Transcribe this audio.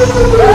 Woo!